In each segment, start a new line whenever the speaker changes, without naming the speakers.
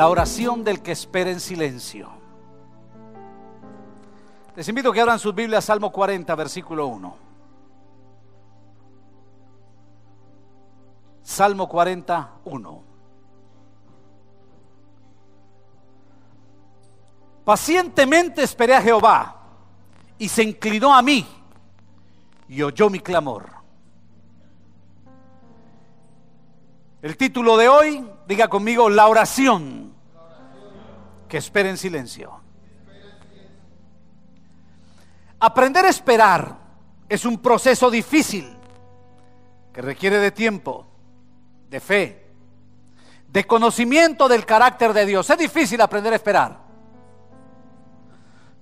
la oración del que espera en silencio. Les invito a que abran sus Biblias, Salmo 40, versículo 1. Salmo 41. Pacientemente esperé a Jehová y se inclinó a mí y oyó mi clamor. El título de hoy, diga conmigo, la oración que espera en silencio. Aprender a esperar es un proceso difícil que requiere de tiempo, de fe, de conocimiento del carácter de Dios. Es difícil aprender a esperar.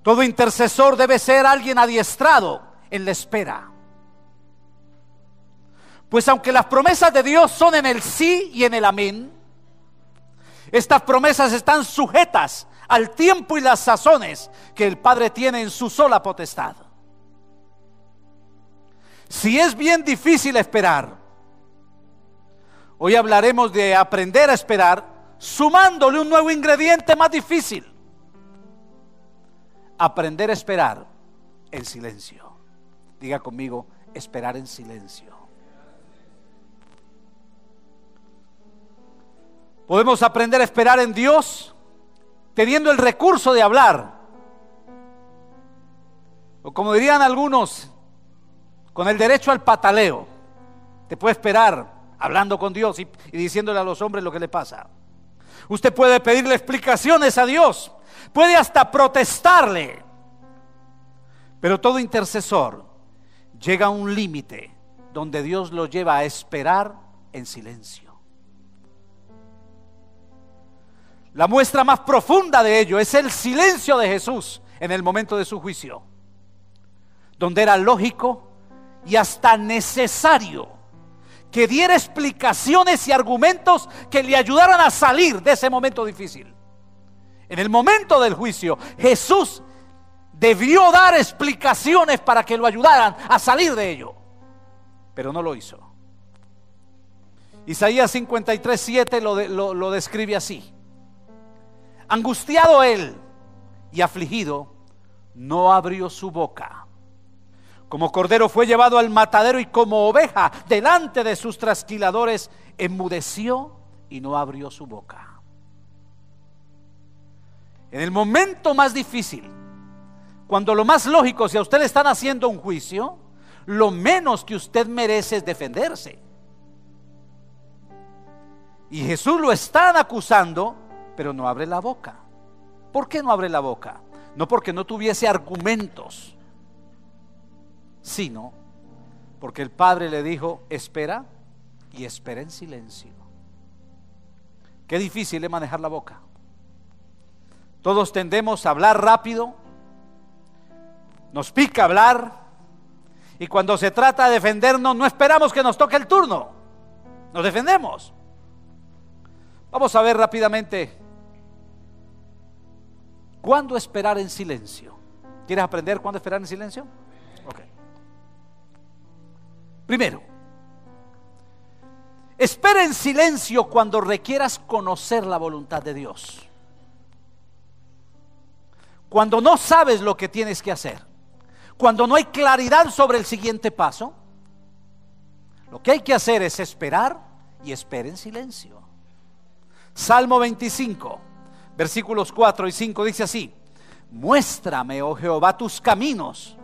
Todo intercesor debe ser alguien adiestrado en la espera. Pues aunque las promesas de Dios son en el sí y en el amén, estas promesas están sujetas al tiempo y las sazones que el Padre tiene en su sola potestad. Si es bien difícil esperar, hoy hablaremos de aprender a esperar sumándole un nuevo ingrediente más difícil. Aprender a esperar en silencio. Diga conmigo, esperar en silencio. Podemos aprender a esperar en Dios teniendo el recurso de hablar. O como dirían algunos, con el derecho al pataleo. Te puede esperar hablando con Dios y, diciéndole a los hombres lo que le pasa. Usted puede pedirle explicaciones a Dios, puede hasta protestarle. Pero todo intercesor llega a un límite donde Dios lo lleva a esperar en silencio. La muestra más profunda de ello es el silencio de Jesús en el momento de su juicio, donde era lógico y hasta necesario que diera explicaciones y argumentos que le ayudaran a salir de ese momento difícil. En el momento del juicio, Jesús debió dar explicaciones para que lo ayudaran a salir de ello, pero no lo hizo. Isaías 53, 7 lo, lo, lo describe así. Angustiado él y afligido, no abrió su boca. Como cordero fue llevado al matadero y como oveja delante de sus trasquiladores, enmudeció y no abrió su boca. En el momento más difícil, cuando lo más lógico, si a usted le están haciendo un juicio, lo menos que usted merece es defenderse. Y Jesús lo están acusando pero no abre la boca. ¿Por qué no abre la boca? No porque no tuviese argumentos, sino porque el Padre le dijo, espera y espera en silencio. Qué difícil es manejar la boca. Todos tendemos a hablar rápido, nos pica hablar, y cuando se trata de defendernos no esperamos que nos toque el turno, nos defendemos. Vamos a ver rápidamente ¿Cuándo esperar en silencio? ¿Quieres aprender cuándo esperar en silencio? Ok. Primero, espera en silencio cuando requieras conocer la voluntad de Dios. Cuando no sabes lo que tienes que hacer. Cuando no hay claridad sobre el siguiente paso. Lo que hay que hacer es esperar y espera en silencio. Salmo 25 versículos 4 y 5 dice así, muéstrame, oh Jehová, tus caminos,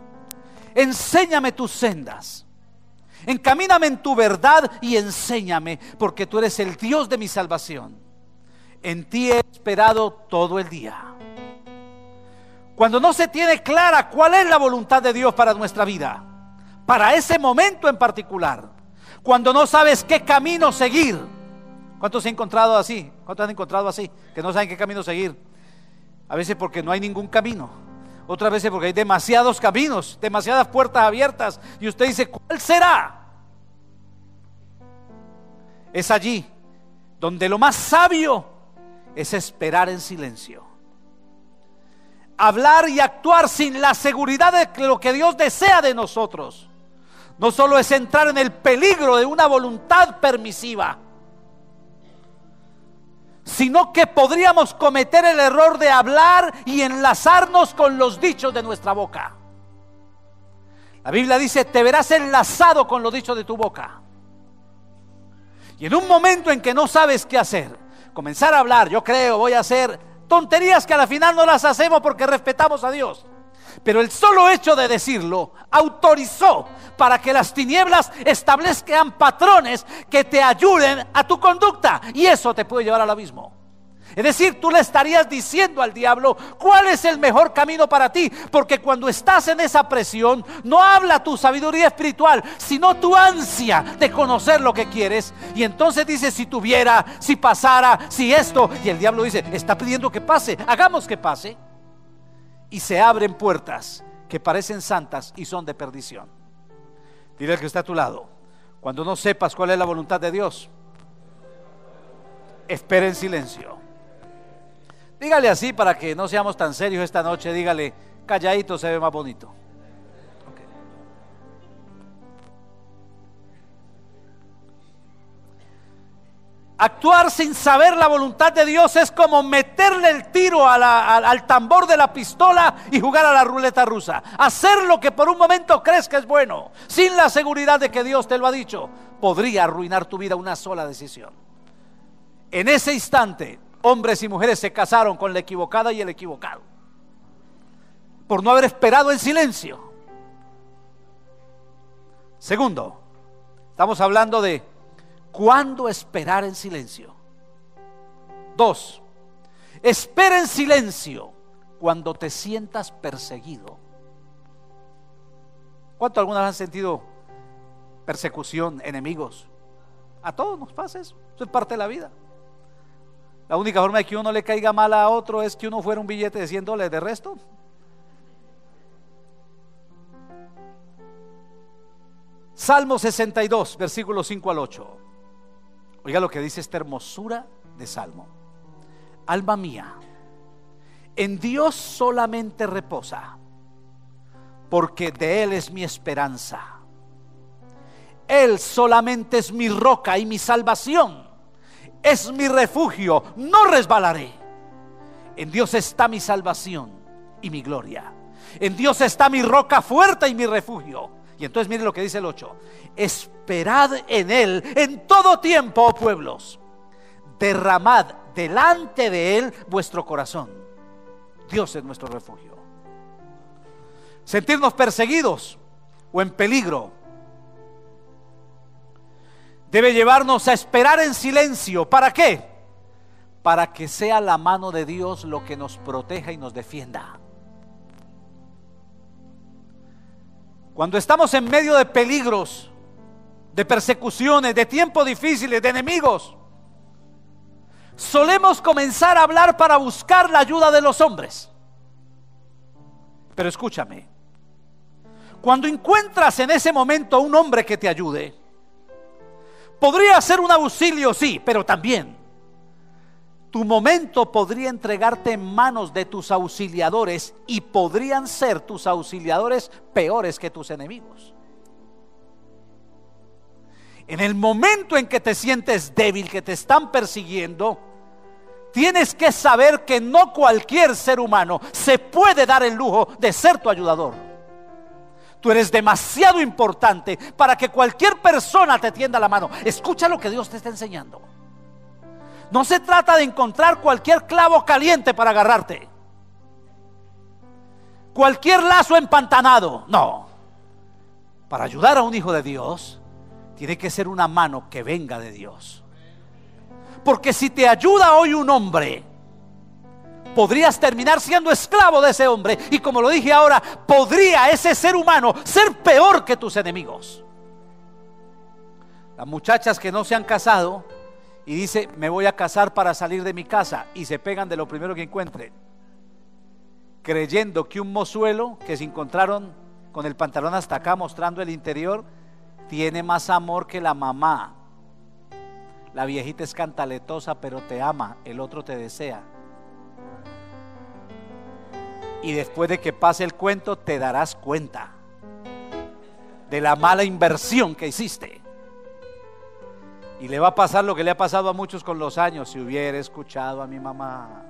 enséñame tus sendas, encamíname en tu verdad y enséñame, porque tú eres el Dios de mi salvación. En ti he esperado todo el día. Cuando no se tiene clara cuál es la voluntad de Dios para nuestra vida, para ese momento en particular, cuando no sabes qué camino seguir, ¿Cuántos se han encontrado así? ¿Cuántos han encontrado así? Que no saben qué camino seguir. A veces porque no hay ningún camino. Otras veces porque hay demasiados caminos, demasiadas puertas abiertas. Y usted dice, ¿cuál será? Es allí donde lo más sabio es esperar en silencio. Hablar y actuar sin la seguridad de lo que Dios desea de nosotros. No solo es entrar en el peligro de una voluntad permisiva, sino que podríamos cometer el error de hablar y enlazarnos con los dichos de nuestra boca. La Biblia dice, te verás enlazado con los dichos de tu boca. Y en un momento en que no sabes qué hacer, comenzar a hablar, yo creo, voy a hacer tonterías que a la final no las hacemos porque respetamos a Dios. Pero el solo hecho de decirlo autorizó para que las tinieblas establezcan patrones que te ayuden a tu conducta. Y eso te puede llevar al abismo. Es decir, tú le estarías diciendo al diablo cuál es el mejor camino para ti, porque cuando estás en esa presión, no habla tu sabiduría espiritual, sino tu ansia de conocer lo que quieres. Y entonces dice, si tuviera, si pasara, si esto, y el diablo dice, está pidiendo que pase, hagamos que pase. Y se abren puertas que parecen santas y son de perdición. Dile al que está a tu lado, cuando no sepas cuál es la voluntad de Dios, espera en silencio. Dígale así para que no seamos tan serios esta noche. Dígale, calladito se ve más bonito. Actuar sin saber la voluntad de Dios es como meterle el tiro al tambor de la pistola y jugar a la ruleta rusa. Hacer lo que por un momento crees que es bueno, sin la seguridad de que Dios te lo ha dicho, podría arruinar tu vida una sola decisión. En ese instante, hombres y mujeres se casaron con la equivocada y el equivocado. Por no haber esperado en silencio. Segundo, estamos hablando de cuándo esperar en silencio. Dos, espera en silencio cuando te sientas perseguido. ¿Cuánto alguna vez han sentido persecución, enemigos? A todos nos pasa eso. Eso es parte de la vida. La única forma de que uno le caiga mal a otro es que uno fuera un billete de 100 dólares. De resto, Salmo 62, versículos 5 al 8. Oiga lo que dice esta hermosura de Salmo. Alma mía, en Dios solamente reposa, porque de Él es mi esperanza. Él solamente es mi roca y mi salvación es mi refugio, no resbalaré. En Dios está mi salvación y mi gloria. En Dios está mi roca fuerte y mi refugio. Y entonces mire lo que dice el 8. Esperad en Él en todo tiempo, oh pueblos. Derramad delante de Él vuestro corazón. Dios es nuestro refugio. Sentirnos perseguidos o en peligro debe llevarnos a esperar en silencio. ¿Para qué? Para que sea la mano de Dios lo que nos proteja y nos defienda. Cuando estamos en medio de peligros, de persecuciones, de tiempos difíciles, de enemigos, solemos comenzar a hablar para buscar la ayuda de los hombres. Pero escúchame, cuando encuentras en ese momento un hombre que te ayude, Podría ser un auxilio, sí, pero también tu momento podría entregarte en manos de tus auxiliadores y podrían ser tus auxiliadores peores que tus enemigos. En el momento en que te sientes débil, que te están persiguiendo, tienes que saber que no cualquier ser humano se puede dar el lujo de ser tu ayudador. Tú eres demasiado importante para que cualquier persona te tienda la mano. Escucha lo que Dios te está enseñando. No se trata de encontrar cualquier clavo caliente para agarrarte. Cualquier lazo empantanado. No. Para ayudar a un hijo de Dios, tiene que ser una mano que venga de Dios. Porque si te ayuda hoy un hombre, podrías terminar siendo esclavo de ese hombre. Y como lo dije ahora, podría ese ser humano ser peor que tus enemigos. Las muchachas que no se han casado y dice, me voy a casar para salir de mi casa y se pegan de lo primero que encuentren, creyendo que un mozuelo que se encontraron con el pantalón hasta acá mostrando el interior, tiene más amor que la mamá. La viejita es cantaletosa, pero te ama, el otro te desea y después de que pase el cuento te darás cuenta de la mala inversión que hiciste. Y le va a pasar lo que le ha pasado a muchos con los años. Si hubiera escuchado a mi mamá,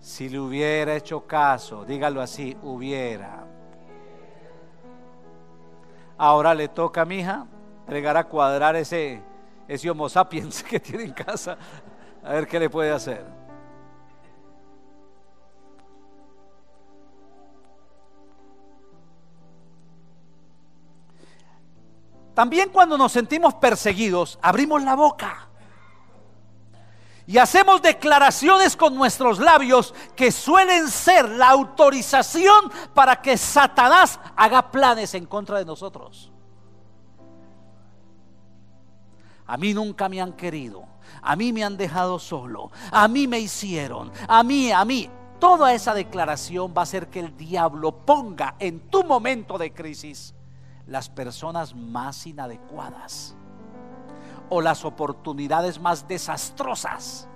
si le hubiera hecho caso, dígalo así, hubiera. Ahora le toca a mi hija llegar a cuadrar ese, ese homo sapiens que tiene en casa, a ver qué le puede hacer. También cuando nos sentimos perseguidos, abrimos la boca. Y hacemos declaraciones con nuestros labios que suelen ser la autorización para que Satanás haga planes en contra de nosotros. A mí nunca me han querido. A mí me han dejado solo. A mí me hicieron. A mí, a mí. Toda esa declaración va a hacer que el diablo ponga en tu momento de crisis las personas más inadecuadas o las oportunidades más desastrosas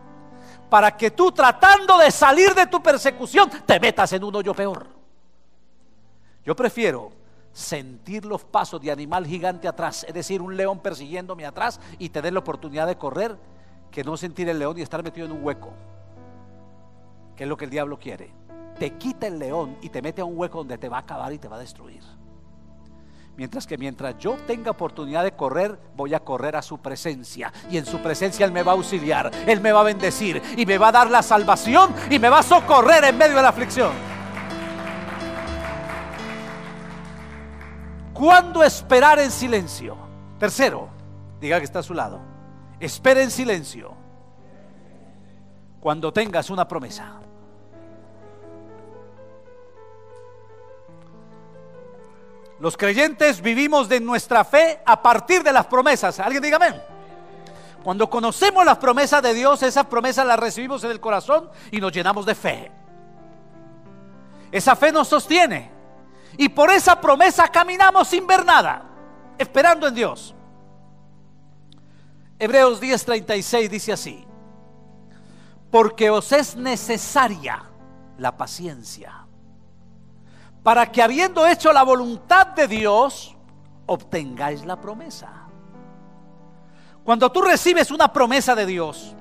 para que tú tratando de salir de tu persecución te metas en un hoyo peor. Yo prefiero sentir los pasos de animal gigante atrás, es decir, un león persiguiéndome atrás y tener la oportunidad de correr, que no sentir el león y estar metido en un hueco, que es lo que el diablo quiere. Te quita el león y te mete a un hueco donde te va a acabar y te va a destruir. Mientras que mientras yo tenga oportunidad de correr, voy a correr a su presencia. Y en su presencia Él me va a auxiliar, Él me va a bendecir y me va a dar la salvación y me va a socorrer en medio de la aflicción. ¿Cuándo esperar en silencio? Tercero, diga que está a su lado. Espera en silencio cuando tengas una promesa. Los creyentes vivimos de nuestra fe a partir de las promesas. ¿Alguien diga amén? Cuando conocemos las promesas de Dios, esas promesas las recibimos en el corazón y nos llenamos de fe. Esa fe nos sostiene. Y por esa promesa caminamos sin ver nada, esperando en Dios. Hebreos 10:36 dice así, porque os es necesaria la paciencia para que habiendo hecho la voluntad de Dios, obtengáis la promesa. Cuando tú recibes una promesa de Dios,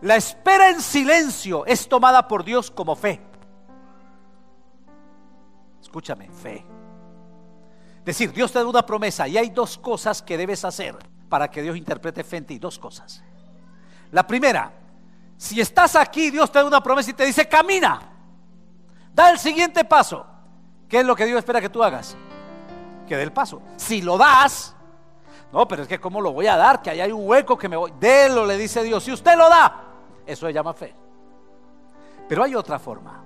la espera en silencio es tomada por Dios como fe. Escúchame, fe. Decir, Dios te da una promesa y hay dos cosas que debes hacer para que Dios interprete fe en ti. Dos cosas. La primera, si estás aquí, Dios te da una promesa y te dice, camina. Da el siguiente paso. ¿Qué es lo que Dios espera que tú hagas? Que dé el paso. Si lo das, no, pero es que ¿cómo lo voy a dar? Que ahí hay un hueco que me voy. Délo, le dice Dios. Si usted lo da, eso se llama fe. Pero hay otra forma.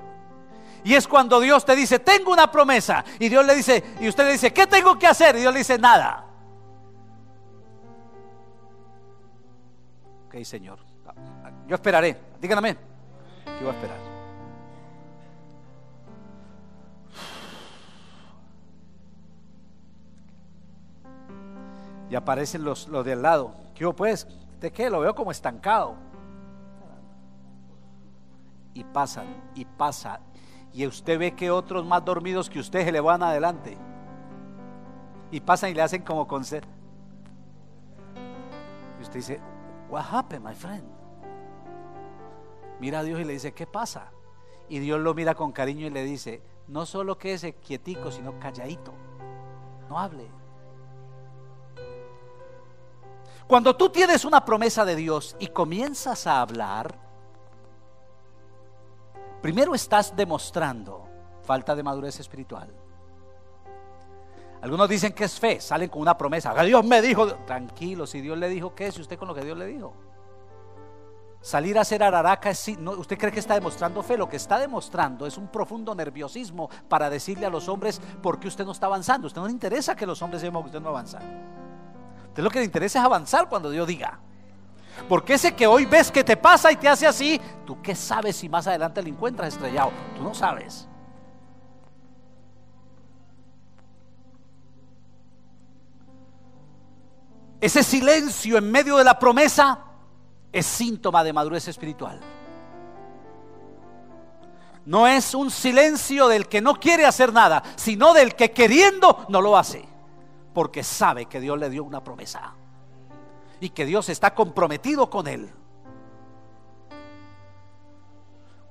Y es cuando Dios te dice, tengo una promesa. Y Dios le dice, y usted le dice, ¿qué tengo que hacer? Y Dios le dice, nada. Ok, Señor. Yo esperaré. Díganme. Yo voy a esperar. Y aparecen los, los lado. ¿Qué pues? ¿De qué? Lo veo como estancado. Y pasan, y pasa. Y usted ve que otros más dormidos que usted se le van adelante. Y pasan y le hacen como con sed. Y usted dice, What happened, my friend? Mira a Dios y le dice, ¿qué pasa? Y Dios lo mira con cariño y le dice, no solo que ese quietico, sino calladito. No hable. Cuando tú tienes una promesa de Dios y comienzas a hablar, primero estás demostrando falta de madurez espiritual. Algunos dicen que es fe, salen con una promesa. Dios me dijo, tranquilo, si Dios le dijo qué, si usted con lo que Dios le dijo. Salir a hacer araraca, es, no, usted cree que está demostrando fe, lo que está demostrando es un profundo nerviosismo para decirle a los hombres por qué usted no está avanzando. usted no le interesa que los hombres sepan que usted no avanza lo que le interesa es avanzar cuando Dios diga. Porque ese que hoy ves que te pasa y te hace así, ¿tú qué sabes si más adelante lo encuentras estrellado? Tú no sabes. Ese silencio en medio de la promesa es síntoma de madurez espiritual. No es un silencio del que no quiere hacer nada, sino del que queriendo no lo hace. Porque sabe que Dios le dio una promesa y que Dios está comprometido con él.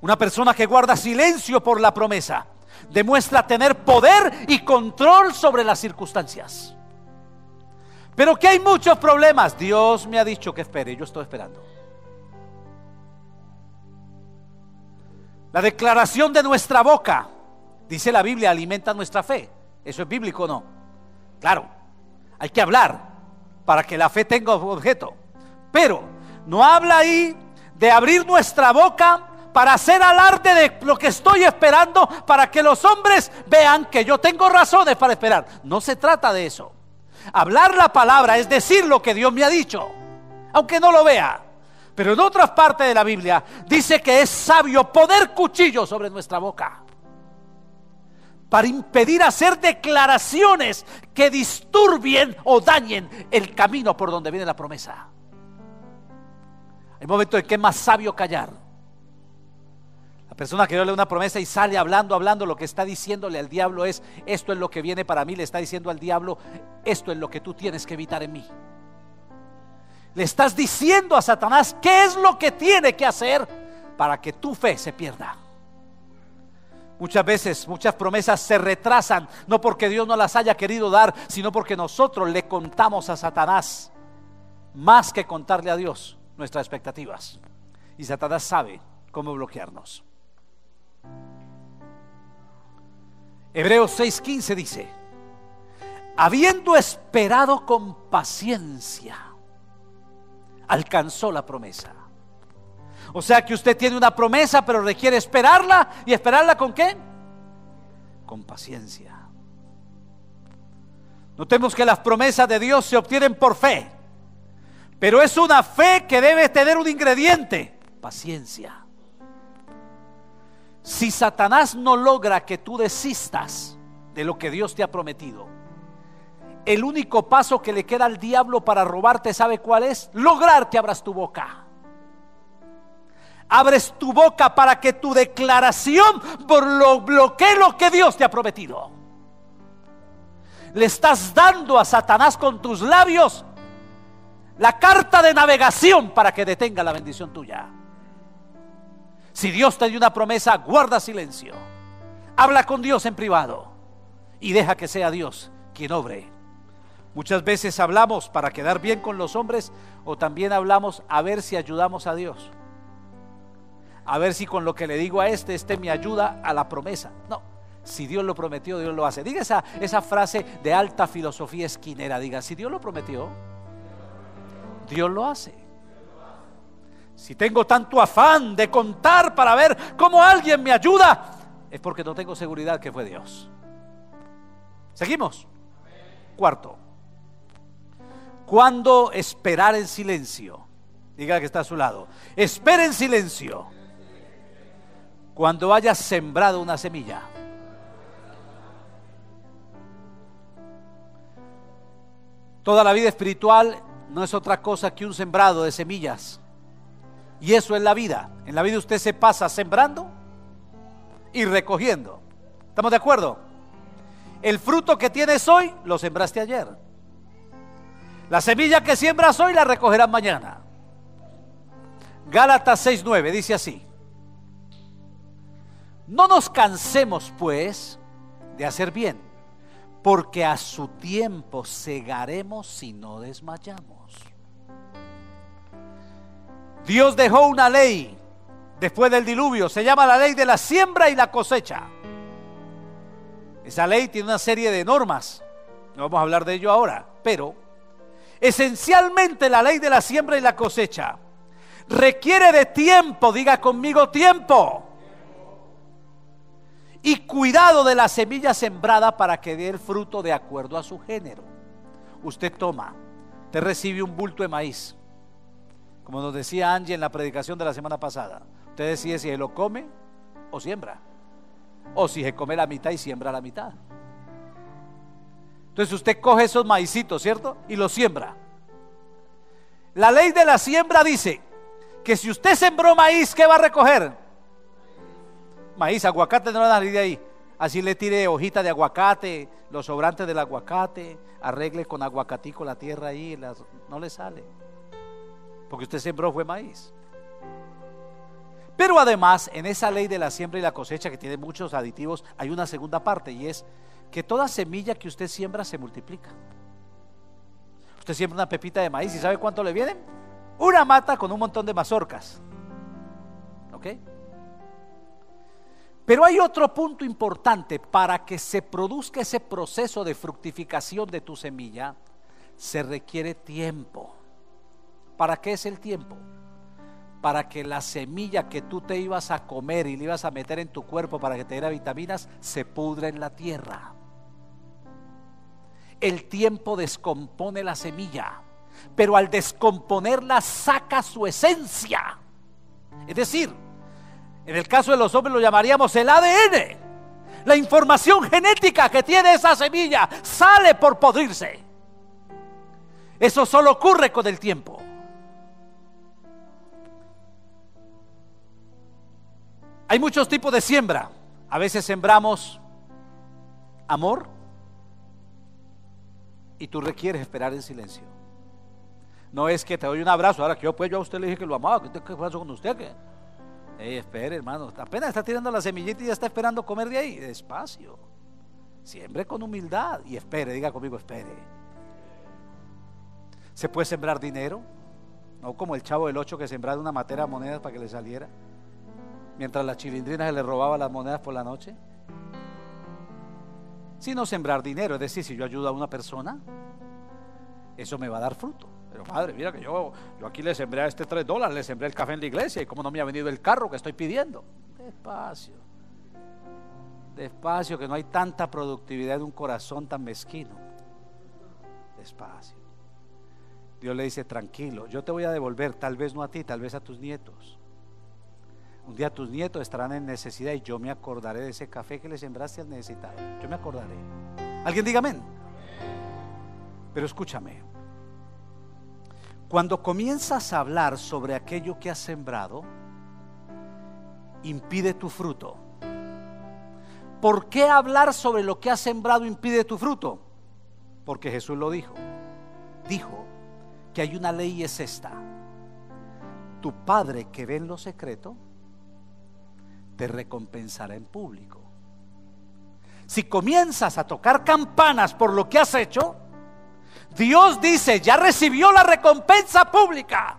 Una persona que guarda silencio por la promesa demuestra tener poder y control sobre las circunstancias. Pero que hay muchos problemas. Dios me ha dicho que espere, yo estoy esperando. La declaración de nuestra boca, dice la Biblia, alimenta nuestra fe. ¿Eso es bíblico o no? Claro, hay que hablar para que la fe tenga objeto. Pero no habla ahí de abrir nuestra boca para hacer alarde de lo que estoy esperando, para que los hombres vean que yo tengo razones para esperar. No se trata de eso. Hablar la palabra es decir lo que Dios me ha dicho, aunque no lo vea. Pero en otras partes de la Biblia dice que es sabio poner cuchillo sobre nuestra boca para impedir hacer declaraciones que disturbien o dañen el camino por donde viene la promesa. Hay momentos en que es más sabio callar. La persona que Dios le una promesa y sale hablando, hablando, lo que está diciéndole al diablo es, esto es lo que viene para mí, le está diciendo al diablo, esto es lo que tú tienes que evitar en mí. Le estás diciendo a Satanás qué es lo que tiene que hacer para que tu fe se pierda. Muchas veces, muchas promesas se retrasan, no porque Dios no las haya querido dar, sino porque nosotros le contamos a Satanás más que contarle a Dios nuestras expectativas. Y Satanás sabe cómo bloquearnos. Hebreos 6:15 dice, habiendo esperado con paciencia, alcanzó la promesa. O sea que usted tiene una promesa, pero requiere esperarla. ¿Y esperarla con qué? Con paciencia. Notemos que las promesas de Dios se obtienen por fe. Pero es una fe que debe tener un ingrediente, paciencia. Si Satanás no logra que tú desistas de lo que Dios te ha prometido, el único paso que le queda al diablo para robarte, ¿sabe cuál es? Lograr que abras tu boca abres tu boca para que tu declaración bloquee lo que Dios te ha prometido. Le estás dando a Satanás con tus labios la carta de navegación para que detenga la bendición tuya. Si Dios te dio una promesa, guarda silencio. Habla con Dios en privado y deja que sea Dios quien obre. Muchas veces hablamos para quedar bien con los hombres o también hablamos a ver si ayudamos a Dios a ver si con lo que le digo a este, este me ayuda a la promesa. No, si Dios lo prometió, Dios lo hace. Diga esa, esa frase de alta filosofía esquinera, diga, si Dios lo prometió, Dios lo hace. Si tengo tanto afán de contar para ver cómo alguien me ayuda, es porque no tengo seguridad que fue Dios. Seguimos. Cuarto. Cuando esperar en silencio? Diga que está a su lado. Espera en silencio cuando hayas sembrado una semilla. Toda la vida espiritual no es otra cosa que un sembrado de semillas. Y eso es la vida. En la vida usted se pasa sembrando y recogiendo. ¿Estamos de acuerdo? El fruto que tienes hoy lo sembraste ayer. La semilla que siembras hoy la recogerás mañana. Gálatas 6:9 dice así: no nos cansemos, pues, de hacer bien, porque a su tiempo cegaremos si no desmayamos. Dios dejó una ley después del diluvio, se llama la ley de la siembra y la cosecha. Esa ley tiene una serie de normas, no vamos a hablar de ello ahora, pero esencialmente la ley de la siembra y la cosecha requiere de tiempo, diga conmigo tiempo y cuidado de la semilla sembrada para que dé el fruto de acuerdo a su género. Usted toma, te recibe un bulto de maíz, como nos decía Angie en la predicación de la semana pasada. Usted decide si se lo come o siembra, o si se come la mitad y siembra la mitad. Entonces usted coge esos maicitos, ¿cierto? Y los siembra. La ley de la siembra dice que si usted sembró maíz, ¿qué va a recoger? Maíz, aguacate no van a de ahí. Así le tire hojita de aguacate, los sobrantes del aguacate, arregle con aguacatico la tierra ahí, no le sale. Porque usted sembró fue maíz. Pero además, en esa ley de la siembra y la cosecha que tiene muchos aditivos, hay una segunda parte y es que toda semilla que usted siembra se multiplica. Usted siembra una pepita de maíz y ¿sabe cuánto le vienen? Una mata con un montón de mazorcas. ¿Ok? Pero hay otro punto importante. Para que se produzca ese proceso de fructificación de tu semilla, se requiere tiempo. ¿Para qué es el tiempo? Para que la semilla que tú te ibas a comer y le ibas a meter en tu cuerpo para que te diera vitaminas, se pudra en la tierra. El tiempo descompone la semilla, pero al descomponerla saca su esencia. Es decir, en el caso de los hombres lo llamaríamos el ADN. La información genética que tiene esa semilla sale por podrirse. Eso solo ocurre con el tiempo. Hay muchos tipos de siembra. A veces sembramos amor y tú requieres esperar en silencio. No es que te doy un abrazo, ahora que yo pues yo a usted le dije que lo amaba, ¿qué, pasó con usted? ¿Qué? Espere, hermano. Apenas está tirando la semillita y ya está esperando comer de ahí. Despacio. Siempre con humildad. Y espere, diga conmigo, espere. ¿Se puede sembrar dinero? No como el chavo del 8 que sembraba una matera de monedas para que le saliera. Mientras la chilindrina se le robaba las monedas por la noche. Sino sembrar dinero. Es decir, si yo ayudo a una persona, eso me va a dar fruto. Pero madre, mira que yo, yo aquí le sembré a este 3 dólares, le sembré el café en la iglesia y como no me ha venido el carro que estoy pidiendo. Despacio. Despacio, que no hay tanta productividad de un corazón tan mezquino. Despacio. Dios le dice, tranquilo, yo te voy a devolver, tal vez no a ti, tal vez a tus nietos. Un día tus nietos estarán en necesidad y yo me acordaré de ese café que le sembraste al necesitado. Yo me acordaré. ¿Alguien diga amén? Pero escúchame, cuando comienzas a hablar sobre aquello que has sembrado, impide tu fruto. ¿Por qué hablar sobre lo que has sembrado impide tu fruto? Porque Jesús lo dijo. Dijo que hay una ley y es esta. Tu Padre que ve en lo secreto, te recompensará en público. Si comienzas a tocar campanas por lo que has hecho, Dios dice, ya recibió la recompensa pública.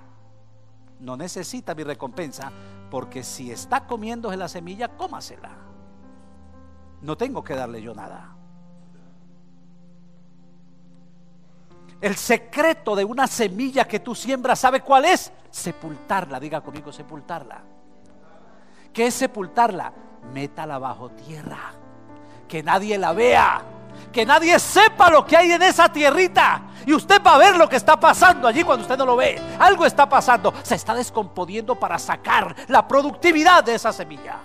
No necesita mi recompensa, porque si está comiéndose la semilla, cómasela. No tengo que darle yo nada. El secreto de una semilla que tú siembras, ¿sabe cuál es? Sepultarla, diga conmigo, sepultarla. ¿Qué es sepultarla? Métala bajo tierra, que nadie la vea que nadie sepa lo que hay en esa tierrita. Y usted va a ver lo que está pasando allí cuando usted no lo ve. Algo está pasando. Se está descomponiendo para sacar la productividad de esa semilla.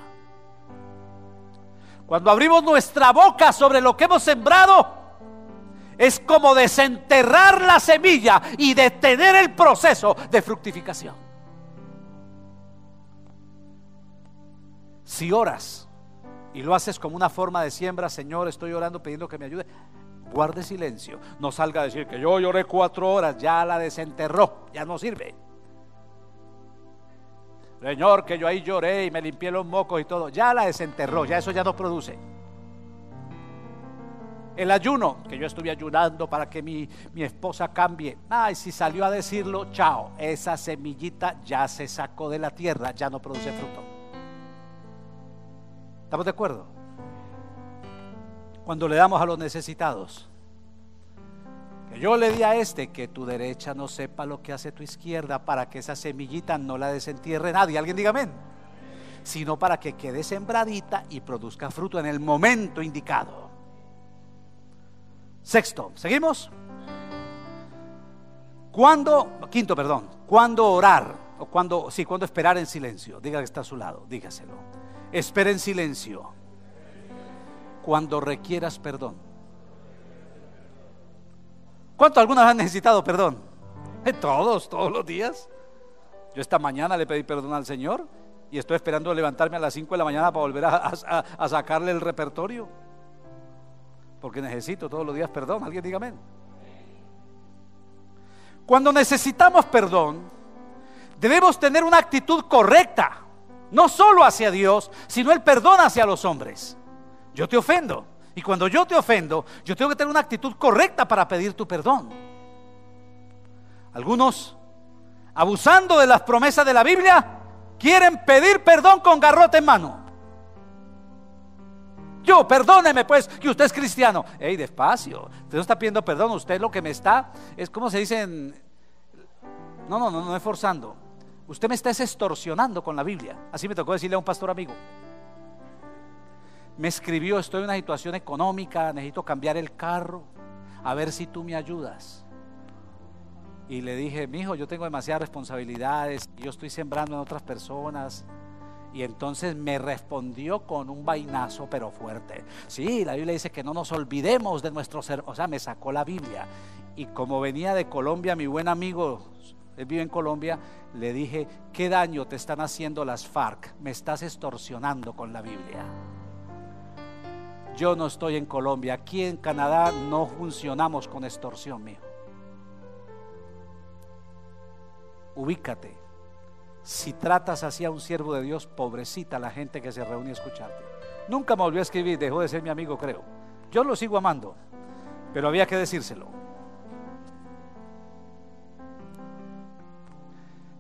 Cuando abrimos nuestra boca sobre lo que hemos sembrado, es como desenterrar la semilla y detener el proceso de fructificación. Si oras y lo haces como una forma de siembra, Señor, estoy orando pidiendo que me ayude, guarde silencio. No salga a decir que yo lloré cuatro horas, ya la desenterró, ya no sirve. Señor, que yo ahí lloré y me limpié los mocos y todo, ya la desenterró, ya eso ya no produce. El ayuno, que yo estuve ayunando para que mi, mi esposa cambie. Ay, si salió a decirlo, chao, esa semillita ya se sacó de la tierra, ya no produce fruto. ¿Estamos de acuerdo? Cuando le damos a los necesitados, que yo le di a este que tu derecha no sepa lo que hace tu izquierda para que esa semillita no la desentierre nadie. Alguien diga amén. Sino para que quede sembradita y produzca fruto en el momento indicado. Sexto, ¿seguimos? ¿Cuándo, quinto, perdón, cuándo orar? O cuando, sí, cuándo esperar en silencio. Diga que está a su lado, dígaselo. Espera en silencio cuando requieras perdón. ¿Cuánto algunas han necesitado perdón? Todos, todos los días. Yo esta mañana le pedí perdón al Señor y estoy esperando levantarme a las 5 de la mañana para volver a, sacarle el repertorio. Porque necesito todos los días perdón. Alguien diga amén. Cuando necesitamos perdón, debemos tener una actitud correcta, no solo hacia Dios, sino el perdón hacia los hombres. Yo te ofendo. Y cuando yo te ofendo, yo tengo que tener una actitud correcta para pedir tu perdón. Algunos, abusando de las promesas de la Biblia, quieren pedir perdón con garrote en mano. Yo, perdóneme pues, que usted es cristiano. Ey, despacio. Usted no está pidiendo perdón. Usted lo que me está, es como se dice No, no, no, no es forzando. Usted me está extorsionando con la Biblia. Así me tocó decirle a un pastor amigo. Me escribió, estoy en una situación económica, necesito cambiar el carro. A ver si tú me ayudas. Y le dije, mi hijo, yo tengo demasiadas responsabilidades, yo estoy sembrando en otras personas. Y entonces me respondió con un vainazo, pero fuerte. Sí, la Biblia dice que no nos olvidemos de nuestros O sea, me sacó la Biblia. Y como venía de Colombia, mi buen amigo, él vive en Colombia, le dije, ¿qué daño te están haciendo las FARC? Me estás extorsionando con la Biblia. Yo no estoy en Colombia. Aquí en Canadá no funcionamos con extorsión, mío. ubícate. Si tratas así a un siervo de Dios, pobrecita la gente que se reúne a escucharte. Nunca me volvió a escribir, dejó de ser mi amigo, creo. Yo lo sigo amando, pero había que decírselo.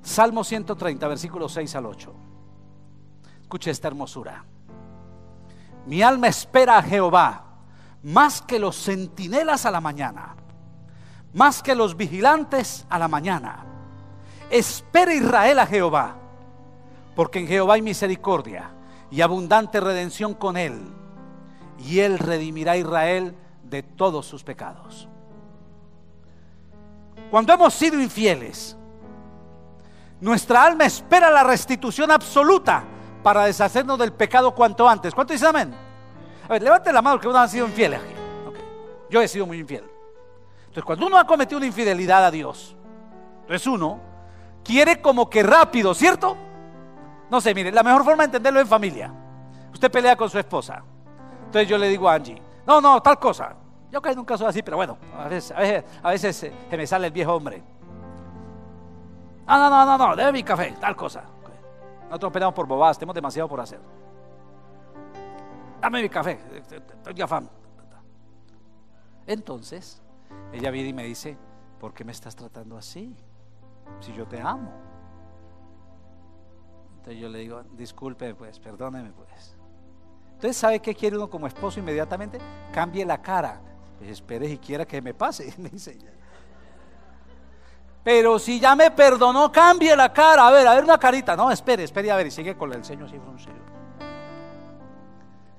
Salmo 130, versículos 6 al 8. Escuche esta hermosura. Mi alma espera a Jehová más que los centinelas a la mañana, más que los vigilantes a la mañana Espera Israel a Jehová, porque en Jehová hay misericordia y abundante redención con él, y él redimirá a Israel de todos sus pecados. Cuando hemos sido infieles, nuestra alma espera la restitución absoluta para deshacernos del pecado cuanto antes. ¿Cuánto dicen amén? A ver, levante la mano que uno ha sido infiel aquí. Yo he sido muy infiel. Entonces, cuando uno ha cometido una infidelidad a Dios, entonces uno quiere como que rápido, ¿cierto? No sé, mire, la mejor forma de entenderlo es en familia. Usted pelea con su esposa. Entonces yo le digo a Angie, no, no, tal cosa. Yo caí en un caso así, pero bueno, a veces, a veces, se me sale el viejo hombre. Ah, no, no, no, no, debe mi café, tal cosa. Nosotros peleamos por bobadas, tenemos demasiado por hacer. Dame mi café, estoy afán. Entonces, ella viene y me dice, ¿por qué me estás tratando así? si yo te amo? Entonces yo le digo, disculpe pues, perdóneme pues. Entonces, ¿sabe qué quiere uno como esposo inmediatamente? Cambie la cara. Pues espere y quiera que me pase, me dice Pero si ya me perdonó, cambie la cara. A ver, a ver una carita. No, espere, espere a ver. Y sigue con el ceño así fruncido.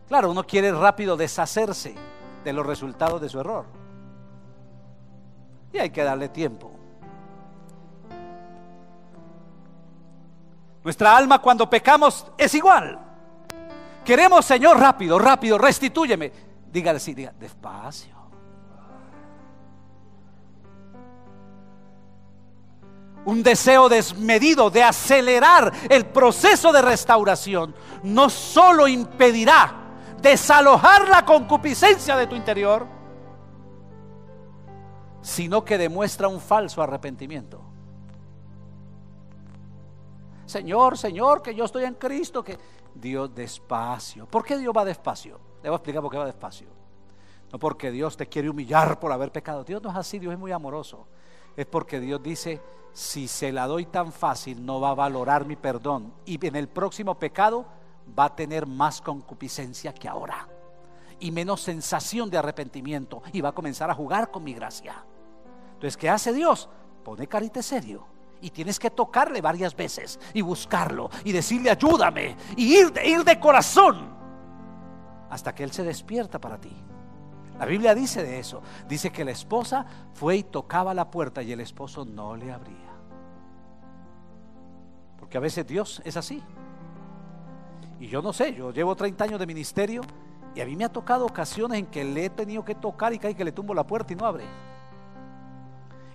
Claro, uno quiere rápido deshacerse de los resultados de su error. Y hay que darle tiempo. Nuestra alma cuando pecamos es igual. Queremos, Señor, rápido, rápido, restitúyeme. Dígale así, diga, despacio. Un deseo desmedido de acelerar el proceso de restauración no solo impedirá desalojar la concupiscencia de tu interior, sino que demuestra un falso arrepentimiento. Señor, Señor, que yo estoy en Cristo, que Dios despacio. ¿Por qué Dios va despacio? Le voy a explicar por qué va despacio. No porque Dios te quiere humillar por haber pecado. Dios no es así, Dios es muy amoroso. Es porque Dios dice, si se la doy tan fácil, no va a valorar mi perdón. Y en el próximo pecado va a tener más concupiscencia que ahora. Y menos sensación de arrepentimiento. Y va a comenzar a jugar con mi gracia. Entonces, ¿qué hace Dios? Pone carita serio y tienes que tocarle varias veces y buscarlo y decirle ayúdame y ir, ir de corazón hasta que Él se despierta para ti. La Biblia dice de eso. Dice que la esposa fue y tocaba la puerta y el esposo no le abría. Porque a veces Dios es así. Y yo no sé, yo llevo 30 años de ministerio y a mí me ha tocado ocasiones en que le he tenido que tocar y cae que le tumbo la puerta y no abre.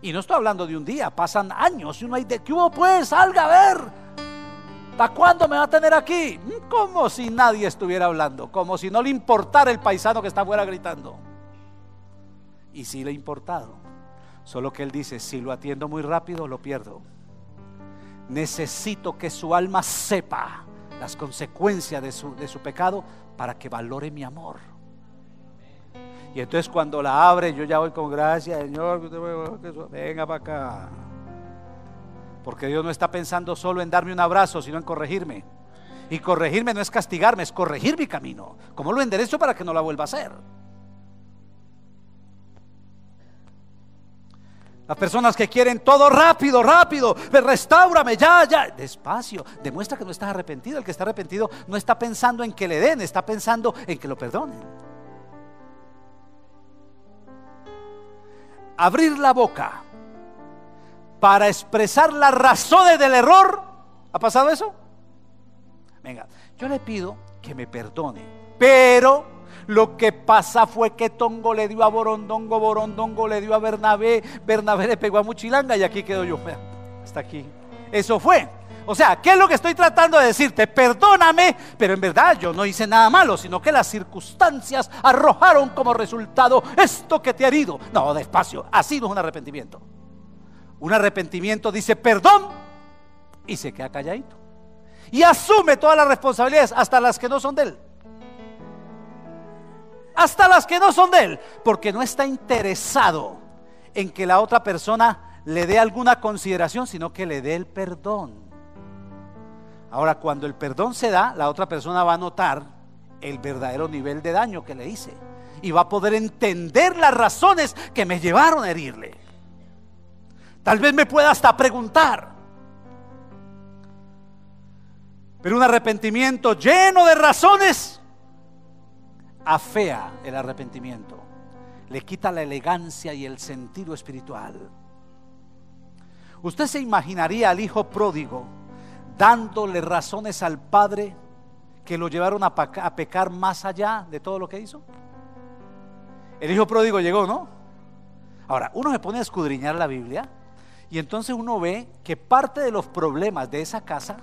Y no estoy hablando de un día, pasan años y uno hay de que hubo pues, salga a ver. ¿Hasta cuándo me va a tener aquí? Mm, como si nadie estuviera hablando, como si no le importara el paisano que está afuera gritando. Y sí le ha importado. Solo que él dice, si lo atiendo muy rápido, lo pierdo. Necesito que su alma sepa las consecuencias de su, de su pecado para que valore mi amor. Y entonces cuando la abre, yo ya voy con gracia, Señor, venga para acá. Porque Dios no está pensando solo en darme un abrazo, sino en corregirme. Y corregirme no es castigarme, es corregir mi camino. ¿Cómo lo enderezo para que no la vuelva a hacer? Las personas que quieren todo rápido, rápido, restaurame, ya, ya, despacio. Demuestra que no estás arrepentido. El que está arrepentido no está pensando en que le den, está pensando en que lo perdonen. Abrir la boca para expresar las razones del error. ¿Ha pasado eso? Venga, yo le pido que me perdone, pero lo que pasa fue que Tongo le dio a Borondongo, Borondongo le dio a Bernabé, Bernabé le pegó a Muchilanga y aquí quedo yo. Hasta aquí. Eso fue. O sea, ¿qué es lo que estoy tratando de decirte? Perdóname, pero en verdad yo no hice nada malo, sino que las circunstancias arrojaron como resultado esto que te ha herido. No, despacio, así no es un arrepentimiento. Un arrepentimiento dice perdón y se queda calladito. Y asume todas las responsabilidades, hasta las que no son de él hasta las que no son de él, porque no está interesado en que la otra persona le dé alguna consideración, sino que le dé el perdón. Ahora, cuando el perdón se da, la otra persona va a notar el verdadero nivel de daño que le hice y va a poder entender las razones que me llevaron a herirle. Tal vez me pueda hasta preguntar. Pero un arrepentimiento lleno de razones afea el arrepentimiento, le quita la elegancia y el sentido espiritual. ¿Usted se imaginaría al hijo pródigo dándole razones al padre que lo llevaron a, pecar más allá de todo lo que hizo? El hijo pródigo llegó, ¿no? Ahora, uno se pone a escudriñar la Biblia y entonces uno ve que parte de los problemas de esa casa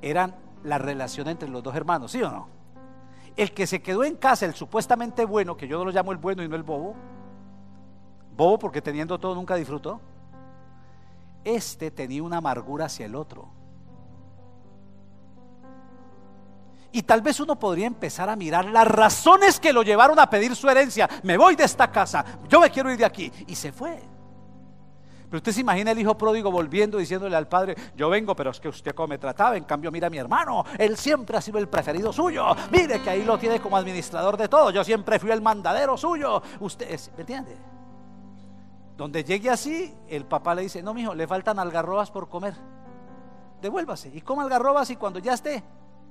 eran la relación entre los dos hermanos, ¿sí o no? El que se quedó en casa, el supuestamente bueno, que yo no lo llamo el bueno y no el bobo, bobo porque teniendo todo nunca disfrutó, este tenía una amargura hacia el otro. Y tal vez uno podría empezar a mirar las razones que lo llevaron a pedir su herencia. Me voy de esta casa, yo me quiero ir de aquí. Y se fue. Pero usted se imagina el hijo pródigo volviendo diciéndole al padre, yo vengo, pero es que usted como me trataba, en cambio mira a mi hermano, él siempre ha sido el preferido suyo, mire que ahí lo tiene como administrador de todo, yo siempre fui el mandadero suyo, usted, ¿me entiende? Donde llegue así, el papá le dice, no, mijo, le faltan algarrobas por comer, devuélvase y coma algarrobas y cuando ya esté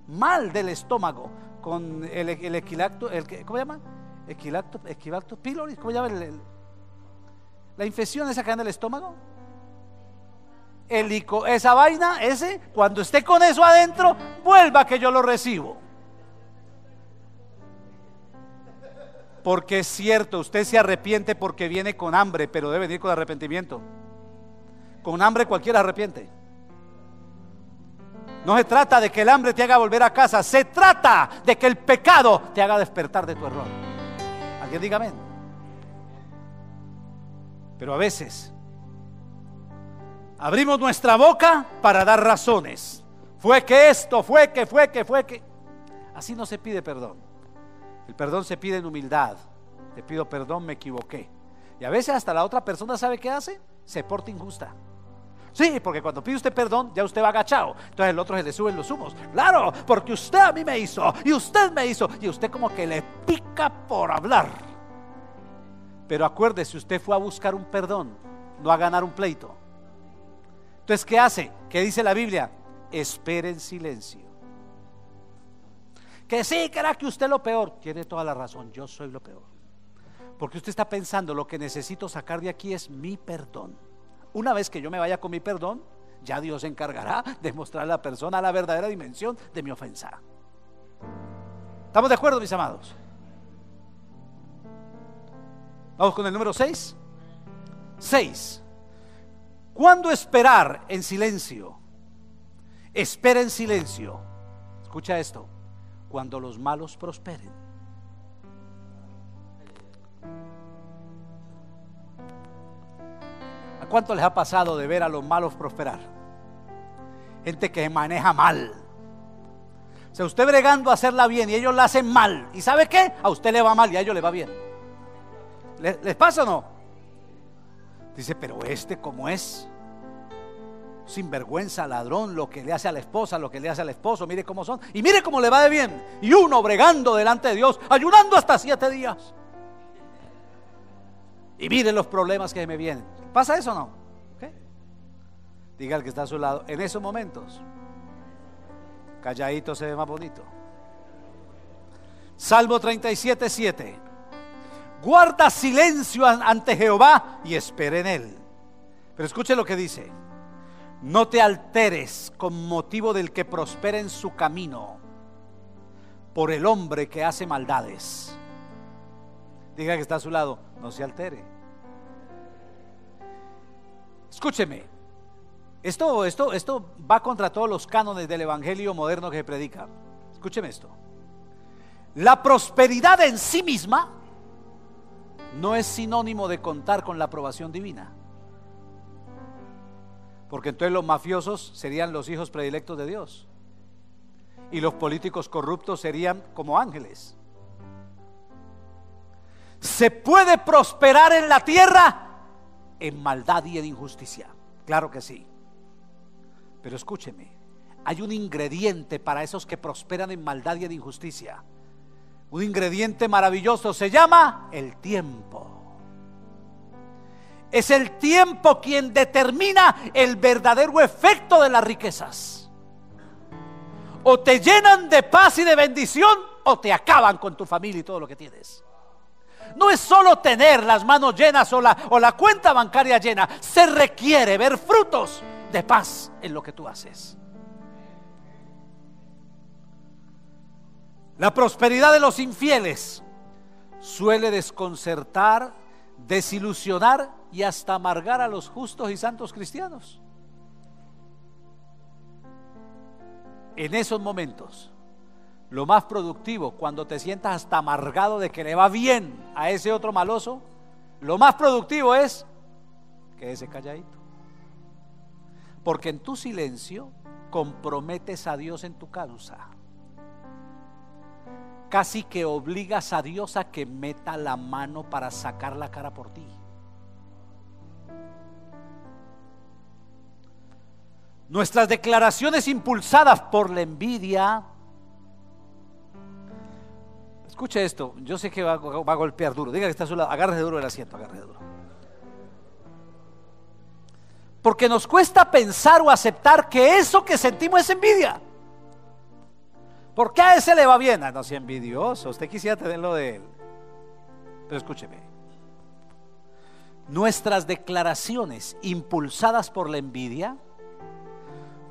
mal del estómago, con el, el equilacto, el, ¿cómo se llama? Equilacto, equilacto pylori, ¿cómo se llama el la infección esa que en el estómago. El esa vaina, ese, cuando esté con eso adentro, vuelva que yo lo recibo. Porque es cierto, usted se arrepiente porque viene con hambre, pero debe venir con arrepentimiento. Con hambre cualquiera arrepiente. No se trata de que el hambre te haga volver a casa, se trata de que el pecado te haga despertar de tu error. ¿Alguien diga amén? Pero a veces abrimos nuestra boca para dar razones. Fue que esto, fue que, fue que, fue que. Así no se pide perdón. El perdón se pide en humildad. Te pido perdón, me equivoqué. Y a veces hasta la otra persona sabe qué hace, se porta injusta. Sí, porque cuando pide usted perdón, ya usted va agachado. Entonces el otro se le suben los humos. Claro, porque usted a mí me hizo y usted me hizo. Y usted como que le pica por hablar. Pero acuérdese, usted fue a buscar un perdón, no a ganar un pleito. Entonces, ¿qué hace? ¿Qué dice la Biblia? Espere en silencio. Que sí, que era que usted lo peor. Tiene toda la razón, yo soy lo peor. Porque usted está pensando, lo que necesito sacar de aquí es mi perdón. Una vez que yo me vaya con mi perdón, ya Dios se encargará de mostrar a la persona la verdadera dimensión de mi ofensa. ¿Estamos de acuerdo, mis amados? Vamos con el número 6. 6. ¿Cuándo esperar en silencio? Espera en silencio. Escucha esto. Cuando los malos prosperen. ¿A cuánto les ha pasado de ver a los malos prosperar? Gente que maneja mal. O sea, usted bregando a hacerla bien y ellos la hacen mal. ¿Y sabe qué? A usted le va mal y a ellos le va bien. ¿Les, pasa o no? Dice, pero este como es sinvergüenza, ladrón, lo que le hace a la esposa, lo que le hace al esposo, mire cómo son. Y mire cómo le va de bien. Y uno bregando delante de Dios, ayunando hasta siete días. Y mire los problemas que me vienen. ¿Pasa eso o no? Diga el que está a su lado, en esos momentos, calladito se ve más bonito. Salmo 37, 7. Guarda silencio ante Jehová y espera en él. Pero escuche lo que dice. No te alteres con motivo del que prospera en su camino por el hombre que hace maldades. Diga que está a su lado, no se altere. Escúcheme, esto, esto, esto va contra todos los cánones del evangelio moderno que predica. Escúcheme esto. La prosperidad en sí misma no es sinónimo de contar con la aprobación divina. Porque entonces los mafiosos serían los hijos predilectos de Dios. Y los políticos corruptos serían como ángeles. ¿Se puede prosperar en la tierra? En maldad y en injusticia. Claro que sí. Pero escúcheme, hay un ingrediente para esos que prosperan en maldad y en injusticia. Un ingrediente maravilloso se llama el tiempo. Es el tiempo quien determina el verdadero efecto de las riquezas. O te llenan de paz y de bendición o te acaban con tu familia y todo lo que tienes. No es solo tener las manos llenas o la, o la cuenta bancaria llena. Se requiere ver frutos de paz en lo que tú haces. La prosperidad de los infieles suele desconcertar, desilusionar y hasta amargar a los justos y santos cristianos. En esos momentos, lo más productivo, cuando te sientas hasta amargado de que le va bien a ese otro maloso, lo más productivo es que ese calladito. Porque en tu silencio comprometes a Dios en tu causa. Casi que obligas a Dios a que meta la mano para sacar la cara por ti. Nuestras declaraciones impulsadas por la envidia. Escuche esto, yo sé que va, a golpear duro. Diga que está a su lado, agárrese duro el asiento, agárrese duro. Porque nos cuesta pensar o aceptar que eso que sentimos es envidia. ¿Por qué a ese le va bien? Ah, no sea envidioso, usted quisiera tenerlo de él. Pero escúcheme. Nuestras declaraciones impulsadas por la envidia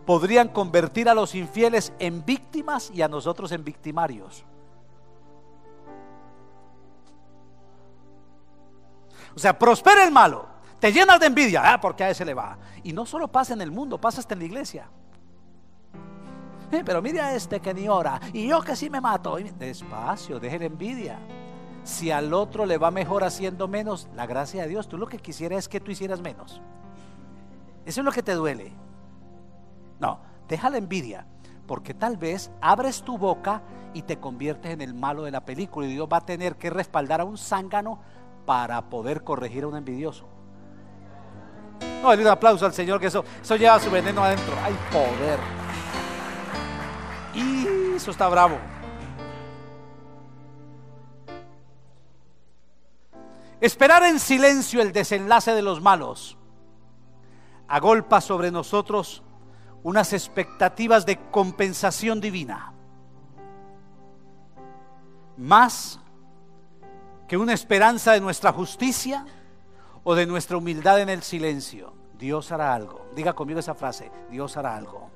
podrían convertir a los infieles en víctimas y a nosotros en victimarios. O sea, prospera el malo, te llenas de envidia, ah, porque a ese le va. Y no solo pasa en el mundo, pasa hasta en la iglesia. Eh, pero mire a este que ni ora, y yo que sí me mato. Despacio, deje la envidia. Si al otro le va mejor haciendo menos, la gracia de Dios, tú lo que quisieras es que tú hicieras menos. Eso es lo que te duele. No, deja la envidia, porque tal vez abres tu boca y te conviertes en el malo de la película y Dios va a tener que respaldar a un zángano para poder corregir a un envidioso. No, un aplauso al Señor que eso, eso lleva su veneno adentro. Hay poder. Eso está bravo. Esperar en silencio el desenlace de los malos agolpa sobre nosotros unas expectativas de compensación divina. Más que una esperanza de nuestra justicia o de nuestra humildad en el silencio. Dios hará algo. Diga conmigo esa frase. Dios hará algo.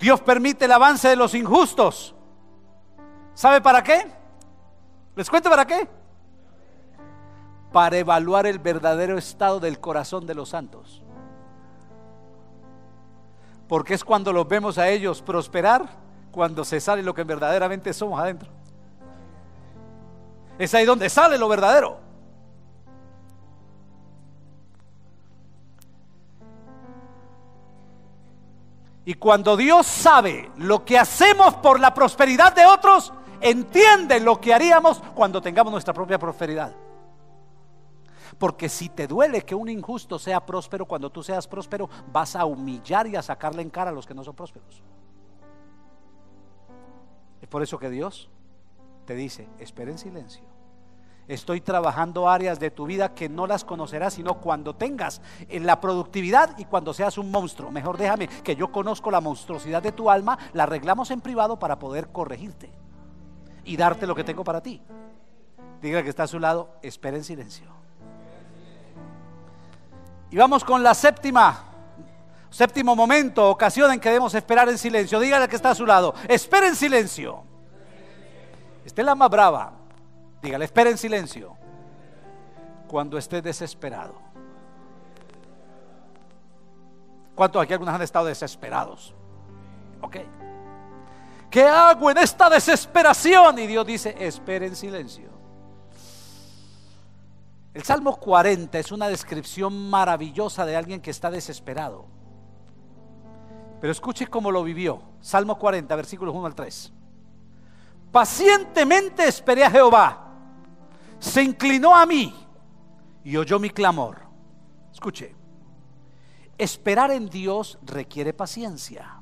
Dios permite el avance de los injustos. ¿Sabe para qué? ¿Les cuento para qué? Para evaluar el verdadero estado del corazón de los santos. Porque es cuando los vemos a ellos prosperar, cuando se sale lo que verdaderamente somos adentro. Es ahí donde sale lo verdadero. Y cuando Dios sabe lo que hacemos por la prosperidad de otros, entiende lo que haríamos cuando tengamos nuestra propia prosperidad. Porque si te duele que un injusto sea próspero, cuando tú seas próspero, vas a humillar y a sacarle en cara a los que no son prósperos. Es por eso que Dios te dice, espera en silencio. Estoy trabajando áreas de tu vida que no las conocerás sino cuando tengas en la productividad y cuando seas un monstruo. Mejor déjame que yo conozco la monstruosidad de tu alma, la arreglamos en privado para poder corregirte y darte lo que tengo para ti. Diga que está a su lado, espera en silencio. Y vamos con la séptima, séptimo momento, ocasión en que debemos esperar en silencio. Dígale que está a su lado, espera en silencio. Esta es la más brava. Dígale, espera en silencio. Cuando esté desesperado. ¿Cuántos aquí algunos han estado desesperados? Ok. ¿Qué hago en esta desesperación? Y Dios dice, espera en silencio. El Salmo 40 es una descripción maravillosa de alguien que está desesperado. Pero escuche cómo lo vivió. Salmo 40, versículos 1 al 3. Pacientemente esperé a Jehová. Se inclinó a mí y oyó mi clamor. Escuche. Esperar en Dios requiere paciencia.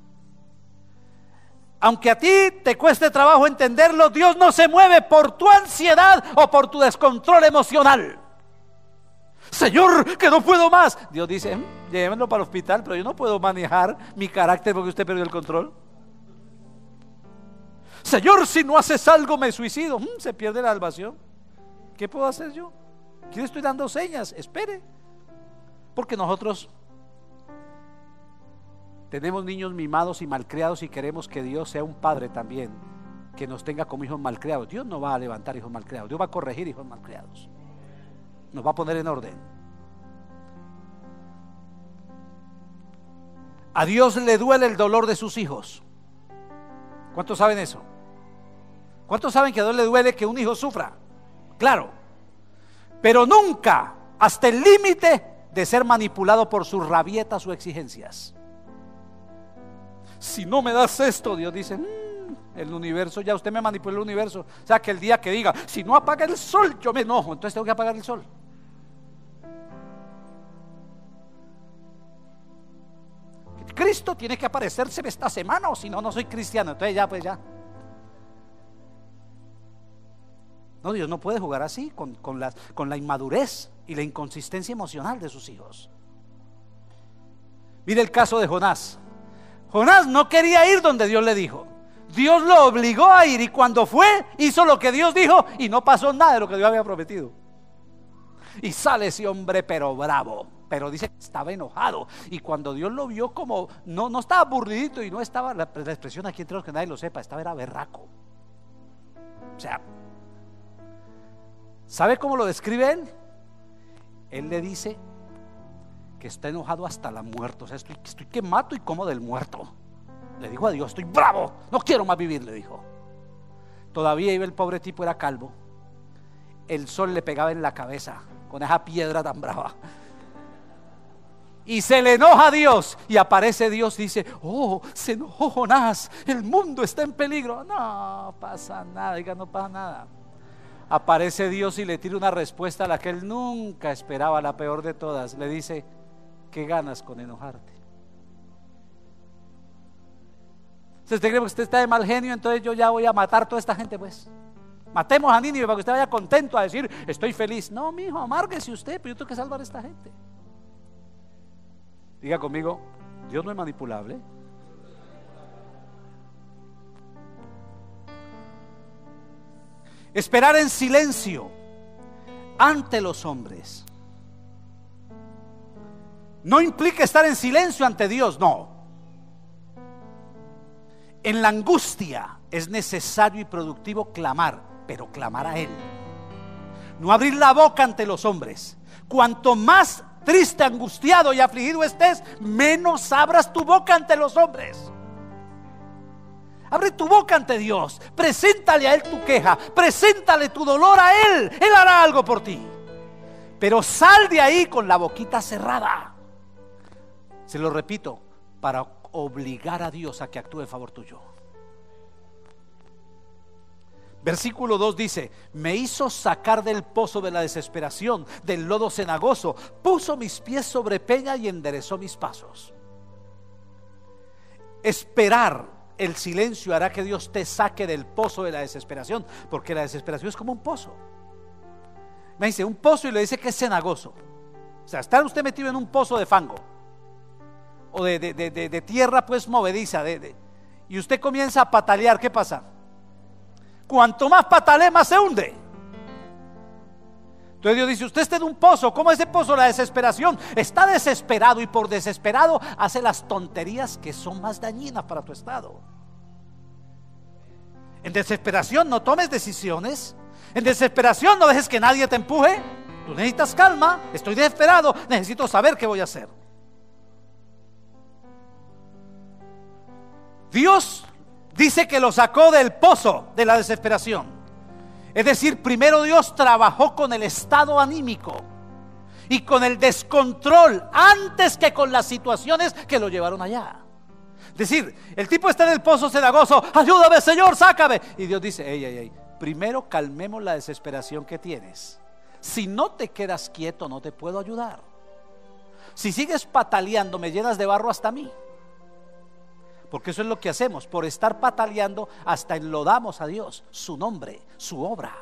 Aunque a ti te cueste trabajo entenderlo, Dios no se mueve por tu ansiedad o por tu descontrol emocional. Señor, que no puedo más. Dios dice, mm, llévenlo para el hospital, pero yo no puedo manejar mi carácter porque usted perdió el control. Señor, si no haces algo me suicido. Mm, se pierde la salvación. ¿Qué puedo hacer yo? Aquí estoy dando señas. Espere. Porque nosotros tenemos niños mimados y malcriados y queremos que Dios sea un padre también que nos tenga como hijos malcriados. Dios no va a levantar hijos malcriados. Dios va a corregir hijos malcriados nos va a poner en orden. A Dios le duele el dolor de sus hijos. ¿Cuántos saben eso? ¿Cuántos saben que a Dios le duele que un hijo sufra? Claro. Pero nunca hasta el límite de ser manipulado por sus rabietas o exigencias. Si no me das esto, Dios dice, mm, el universo, ya usted me manipuló el universo. O sea, que el día que diga, si no apaga el sol, yo me enojo, entonces tengo que apagar el sol. Cristo tiene que aparecerse esta semana o si no, no soy cristiano. Entonces ya, pues ya. No, Dios no puede jugar así con, con, la, con la inmadurez y la inconsistencia emocional de sus hijos. Mire el caso de Jonás. Jonás no quería ir donde Dios le dijo. Dios lo obligó a ir y cuando fue hizo lo que Dios dijo y no pasó nada de lo que Dios había prometido. Y sale ese hombre pero bravo pero dice que estaba enojado. Y cuando Dios lo vio como, no, no estaba aburridito y no estaba, la, expresión aquí entre los que nadie lo sepa, estaba era berraco. O sea, ¿sabe cómo lo describe él? Él le dice que está enojado hasta la muerte. O sea, estoy, estoy que mato y como del muerto. Le dijo a Dios, estoy bravo, no quiero más vivir, le dijo. Todavía iba el pobre tipo, era calvo. El sol le pegaba en la cabeza con esa piedra tan brava y se le enoja a Dios y aparece Dios y dice, oh, se enojó Jonás, el mundo está en peligro. No pasa nada, diga, no pasa nada. Aparece Dios y le tira una respuesta a la que él nunca esperaba, la peor de todas. Le dice, ¿qué ganas con enojarte? ¿Usted cree que usted está de mal genio? Entonces yo ya voy a matar toda esta gente, pues. Matemos a Nínive para que usted vaya contento a decir, estoy feliz. No, mi hijo, amárguese usted, pero yo tengo que salvar a esta gente. Diga conmigo, Dios no es manipulable. Esperar en silencio ante los hombres. No implica estar en silencio ante Dios, no. En la angustia es necesario y productivo clamar, pero clamar a Él. No abrir la boca ante los hombres. Cuanto más triste, angustiado y afligido estés, menos abras tu boca ante los hombres. Abre tu boca ante Dios, preséntale a Él tu queja, preséntale tu dolor a Él, Él hará algo por ti. Pero sal de ahí con la boquita cerrada. Se lo repito, para obligar a Dios a que actúe en favor tuyo. Versículo 2 dice, me hizo sacar del pozo de la desesperación, del lodo cenagoso, puso mis pies sobre peña y enderezó mis pasos. Esperar el silencio hará que Dios te saque del pozo de la desesperación, porque la desesperación es como un pozo. Me dice un pozo y le dice que es cenagoso. O sea, está usted metido en un pozo de fango o de, tierra pues movediza, y usted comienza a patalear, ¿qué pasa? Cuanto más patale, más se hunde. Entonces Dios dice, usted está en un pozo, ¿cómo es ese pozo? La desesperación. Está desesperado y por desesperado hace las tonterías que son más dañinas para tu estado. En desesperación no tomes decisiones. En desesperación no dejes que nadie te empuje. Tú necesitas calma. Estoy desesperado. Necesito saber qué voy a hacer. Dios dice que lo sacó del pozo de la desesperación. Es decir, primero Dios trabajó con el estado anímico y con el descontrol antes que con las situaciones que lo llevaron allá. Es decir, el tipo está en el pozo cenagoso, ayúdame Señor, sácame. Y Dios dice, ey, ey, ey, primero calmemos la desesperación que tienes. Si no te quedas quieto, no te puedo ayudar. Si sigues pataleando, me llenas de barro hasta mí. Porque eso es lo que hacemos. Por estar pataleando, hasta enlodamos a Dios, su nombre, su obra.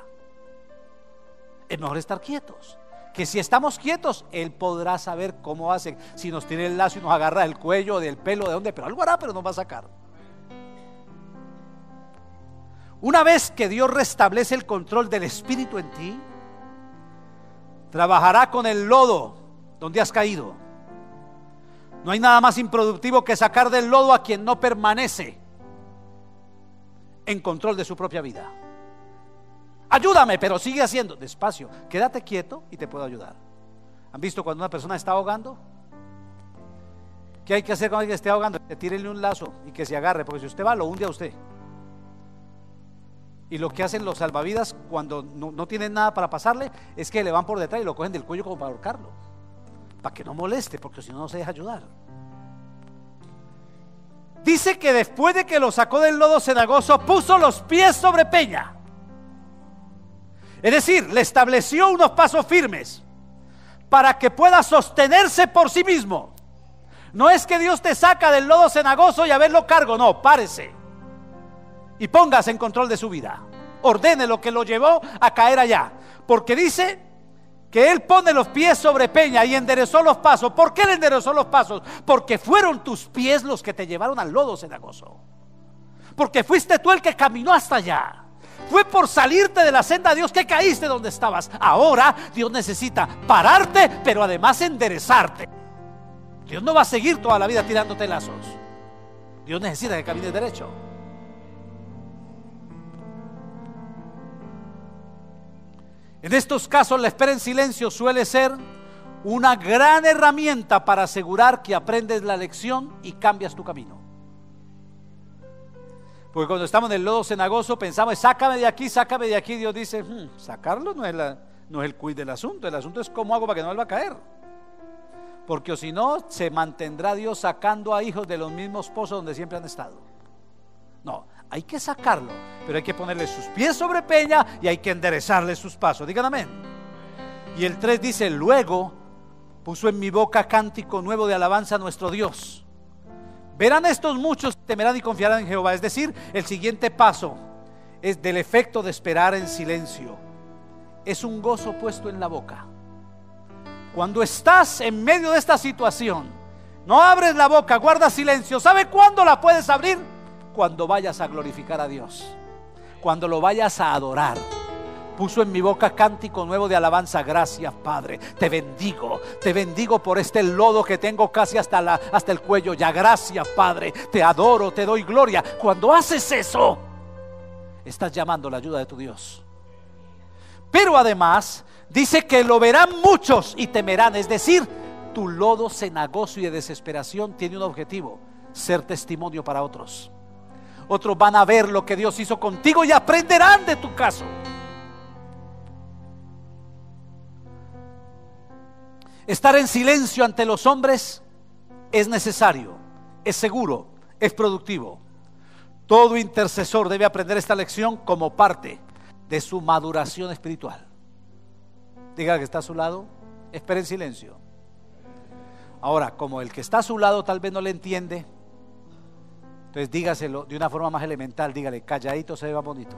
Es mejor estar quietos. Que si estamos quietos, Él podrá saber cómo hace. Si nos tiene el lazo y nos agarra del cuello, del pelo, de dónde, pero algo hará, pero nos va a sacar. Una vez que Dios restablece el control del espíritu en ti, trabajará con el lodo donde has caído no hay nada más improductivo que sacar del lodo a quien no permanece en control de su propia vida. Ayúdame, pero sigue haciendo. Despacio, quédate quieto y te puedo ayudar. ¿Han visto cuando una persona está ahogando? ¿Qué hay que hacer cuando alguien esté ahogando? Tírenle un lazo y que se agarre, porque si usted va, lo hunde a usted. Y lo que hacen los salvavidas cuando no, no, tienen nada para pasarle es que le van por detrás y lo cogen del cuello como para ahorcarlo para que no moleste, porque si no, no se deja ayudar. Dice que después de que lo sacó del lodo cenagoso, puso los pies sobre peña. Es decir, le estableció unos pasos firmes para que pueda sostenerse por sí mismo. No es que Dios te saca del lodo cenagoso y a verlo cargo, no, párese y póngase en control de su vida. Ordene lo que lo llevó a caer allá. Porque dice que Él pone los pies sobre peña y enderezó los pasos. ¿Por qué le enderezó los pasos? Porque fueron tus pies los que te llevaron al lodo cenagoso. Porque fuiste tú el que caminó hasta allá. Fue por salirte de la senda de Dios que caíste donde estabas. Ahora Dios necesita pararte, pero además enderezarte. Dios no va a seguir toda la vida tirándote lazos. Dios necesita que camines derecho. En estos casos la espera en silencio suele ser una gran herramienta para asegurar que aprendes la lección y cambias tu camino. Porque cuando estamos en el lodo cenagoso pensamos, sácame de aquí, sácame de aquí. Dios dice, hmm, sacarlo no es, el cuid del asunto. El asunto es cómo hago para que no vuelva a caer. Porque si no, se mantendrá Dios sacando a hijos de los mismos pozos donde siempre han estado. No, hay que sacarlo, pero hay que ponerle sus pies sobre peña y hay que enderezarle sus pasos. Digan amén. Y el 3 dice, luego puso en mi boca cántico nuevo de alabanza a nuestro Dios. Verán estos muchos, temerán y confiarán en Jehová. Es decir, el siguiente paso es del efecto de esperar en silencio. Es un gozo puesto en la boca. Cuando estás en medio de esta situación, no abres la boca, guarda silencio. ¿Sabe cuándo la puedes abrir? Cuando vayas a glorificar a Dios, cuando lo vayas a adorar. Puso en mi boca cántico nuevo de alabanza. Gracias, Padre. Te bendigo. Te bendigo por este lodo que tengo casi hasta, la, hasta el cuello. Ya, gracias, Padre. Te adoro, te doy gloria. Cuando haces eso, estás llamando la ayuda de tu Dios. Pero además, dice que lo verán muchos y temerán. Es decir, Tu lodo cenagoso y de desesperación tiene un objetivo, ser testimonio para otros. Otros van a ver lo que Dios hizo contigo y aprenderán de tu caso. Estar en silencio ante los hombres es necesario, es seguro, es productivo. Todo intercesor debe aprender esta lección como parte de su maduración espiritual. Diga que está a su lado, espere en silencio. Ahora, como el que está a su lado tal vez no le entiende, entonces dígaselo de una forma más elemental, dígale, calladito se ve bonito.